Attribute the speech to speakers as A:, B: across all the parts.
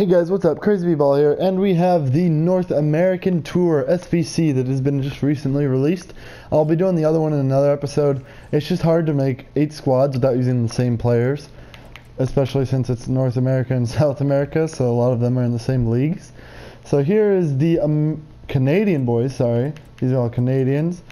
A: Hey guys, what's up? Crazy Ball here, and we have the North American Tour SBC that has been just recently released. I'll be doing the other one in another episode. It's just hard to make eight squads without using the same players, especially since it's North America and South America, so a lot of them are in the same leagues. So here is the um, Canadian boys, sorry, these are all Canadians.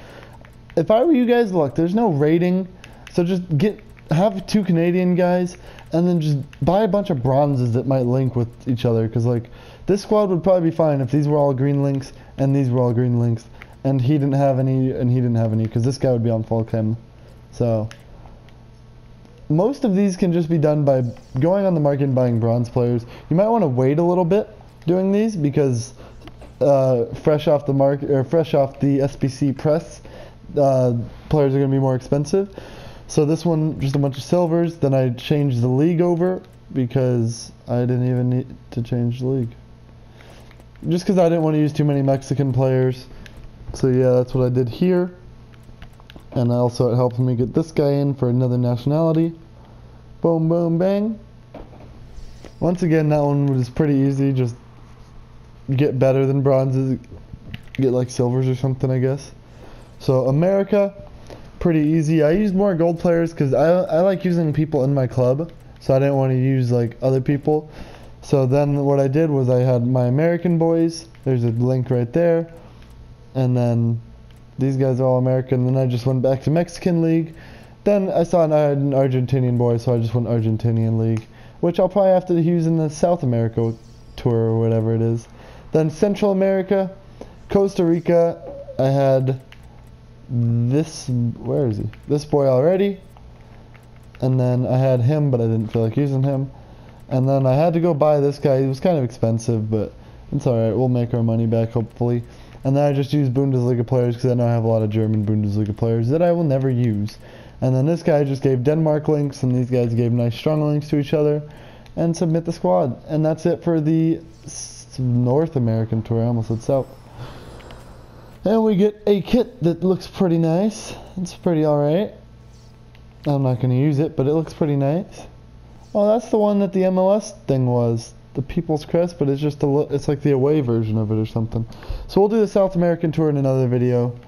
A: If I were you guys, look, there's no rating, so just get have two Canadian guys and then just buy a bunch of bronzes that might link with each other because like this squad would probably be fine if these were all green links and these were all green links and he didn't have any and he didn't have any because this guy would be on full chem. So most of these can just be done by going on the market and buying bronze players. You might want to wait a little bit doing these because uh, fresh off the market or fresh off the SBC press uh, players are going to be more expensive so this one, just a bunch of silvers. Then I changed the league over because I didn't even need to change the league. Just because I didn't want to use too many Mexican players. So yeah, that's what I did here. And also it helped me get this guy in for another nationality. Boom, boom, bang. Once again, that one was pretty easy. Just get better than bronzes. Get like silvers or something, I guess. So America, pretty easy. I used more gold players because I, I like using people in my club, so I didn't want to use like other people. So then what I did was I had my American boys. There's a link right there, and then these guys are all American. Then I just went back to Mexican League. Then I saw an, I had an Argentinian boy, so I just went Argentinian League, which I'll probably have to use in the South America tour or whatever it is. Then Central America, Costa Rica, I had this where is he? This boy already. And then I had him but I didn't feel like using him. And then I had to go buy this guy. He was kind of expensive but it's alright we'll make our money back hopefully. And then I just used Bundesliga players because I know I have a lot of German Bundesliga players that I will never use. And then this guy just gave Denmark links and these guys gave nice strong links to each other and submit the squad. And that's it for the North American tour. I almost said South and we get a kit that looks pretty nice. It's pretty alright. I'm not going to use it, but it looks pretty nice. Oh, that's the one that the MLS thing was. The People's Crest, but it's just a it's like the away version of it or something. So we'll do the South American tour in another video.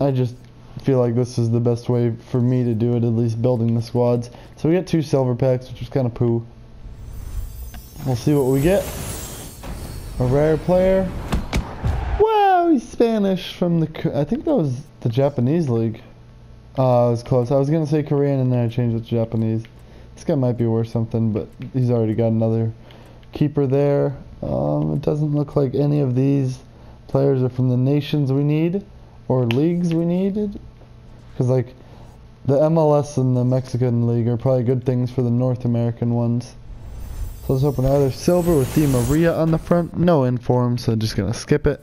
A: I just feel like this is the best way for me to do it, at least building the squads. So we get two silver packs, which is kind of poo. We'll see what we get. A rare player Spanish from the. I think that was the Japanese league. Uh, I was close. I was gonna say Korean, and then I changed it to Japanese. This guy might be worth something, but he's already got another keeper there. Um, it doesn't look like any of these players are from the nations we need or leagues we needed. Because like the MLS and the Mexican league are probably good things for the North American ones. So let's open either silver with Di Maria on the front. No inform, so just gonna skip it.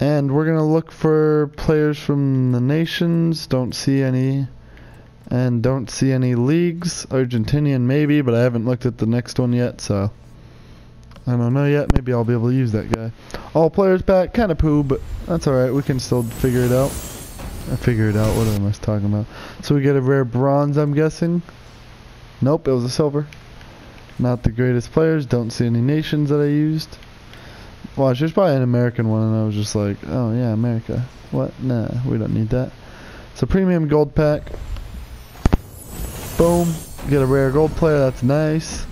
A: And we're going to look for players from the nations. Don't see any. And don't see any leagues. Argentinian maybe, but I haven't looked at the next one yet, so. I don't know yet. Maybe I'll be able to use that guy. All players back. Kind of poo, but that's alright. We can still figure it out. I figure it out. What am I talking about? So we get a rare bronze, I'm guessing. Nope, it was a silver. Not the greatest players. Don't see any nations that I used. Watch, there's probably an American one, and I was just like, oh yeah, America. What? Nah, we don't need that. It's a premium gold pack. Boom. Get a rare gold player, that's nice.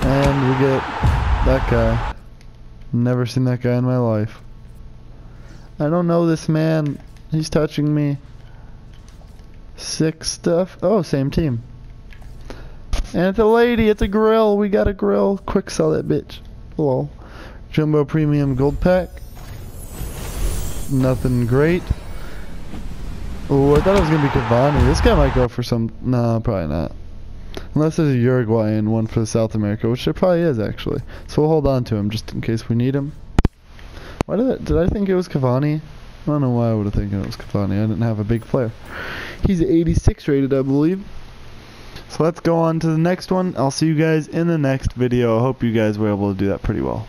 A: And we get that guy. Never seen that guy in my life. I don't know this man. He's touching me. Six stuff. Oh, same team. And it's a lady. It's a grill. We got a grill. Quick sell that bitch. Lol. Jumbo Premium Gold Pack. Nothing great. Oh, I thought it was going to be Cavani. This guy might go for some... No, probably not. Unless there's a Uruguayan one for South America, which there probably is, actually. So we'll hold on to him just in case we need him. Why did I, did I think it was Cavani? I don't know why I would have thinking it was Cavani. I didn't have a big player. He's 86 rated, I believe. So let's go on to the next one. I'll see you guys in the next video. I hope you guys were able to do that pretty well.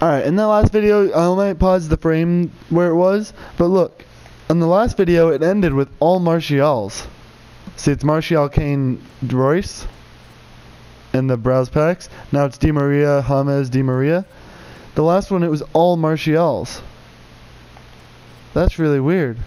A: Alright, in that last video, I might pause the frame where it was, but look, in the last video, it ended with all Martials. See, it's Martial, Kane, Reus. in the browse packs. Now it's Di Maria, James Di Maria. The last one it was all Martials. That's really weird.